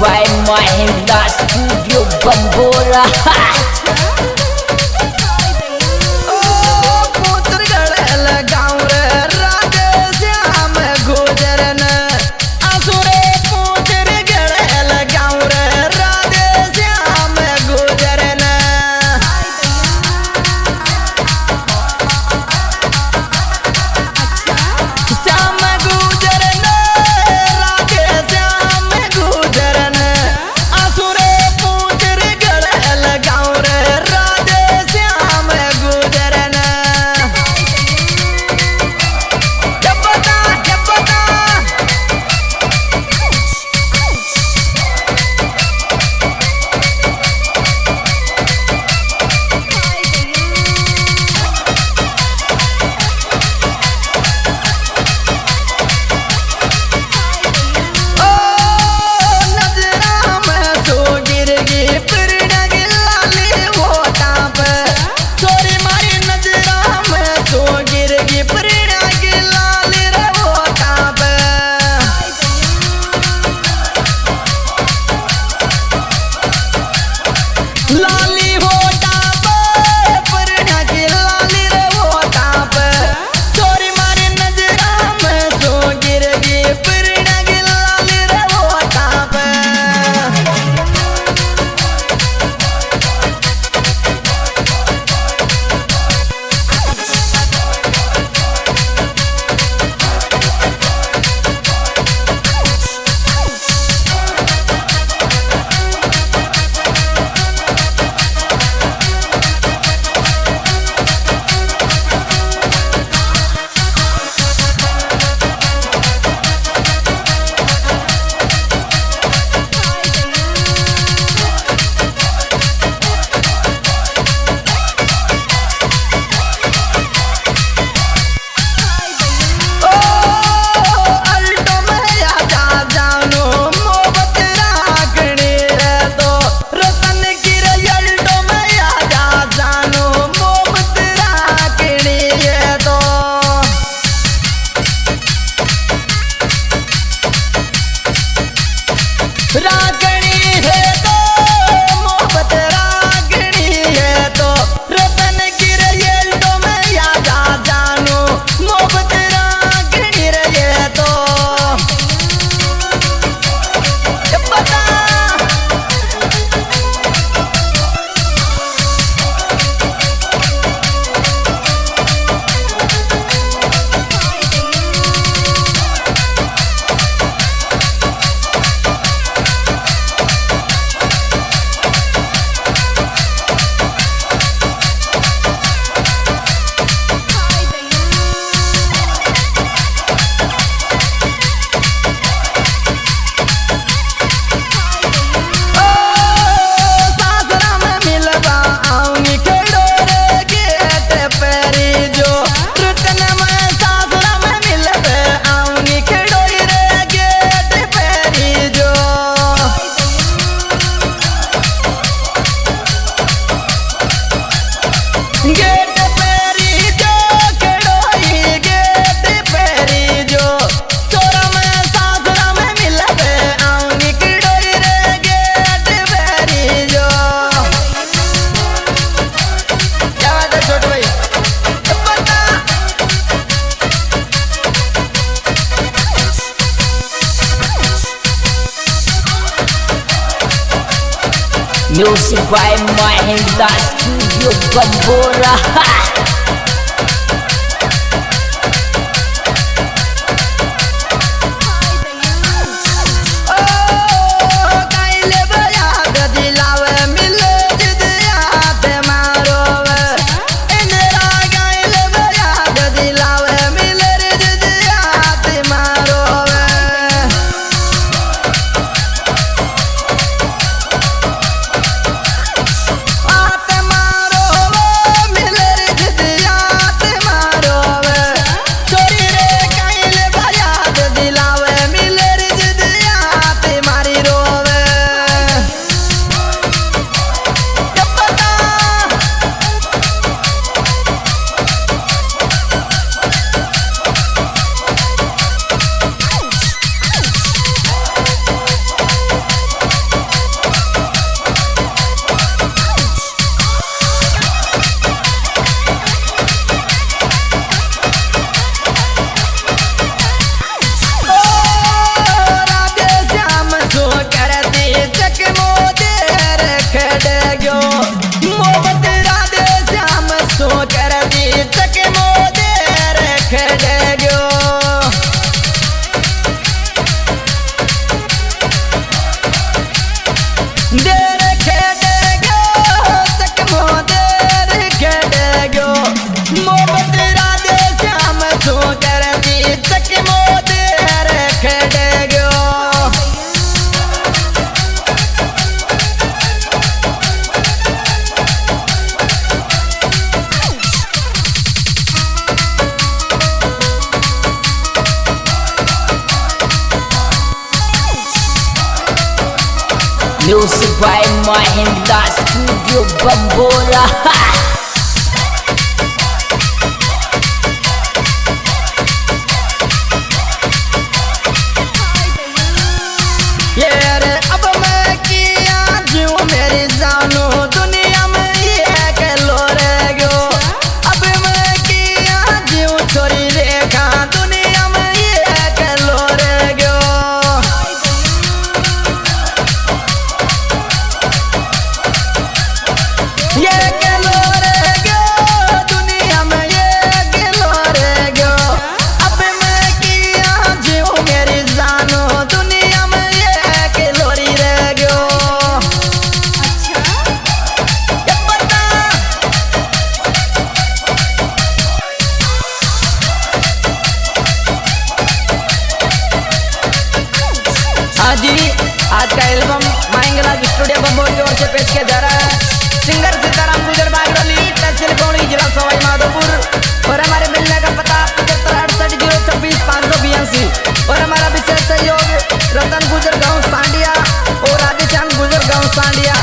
by Mahindra Studio Bambora. Music by my hand, that's studio Gambora. Ha! Music by my Hinda Studio Bambola आज का album माइंगराज studio बम्बोली ओर से पेश किया जा रहा है। सिंगर सीताराम गुजर बागरौली तहसील कौड़ी जिला सवाई माधोपुर। और हमारे मिलने का पता पचहत्तर अड़सठ ज़ीरो छब्बीस, पाँच सौ बयासी। और हमारा विशेष सहयोग रतन गुजर गाँव, सांडिया और राधेश्याम गुजर गाँव, सांडिया।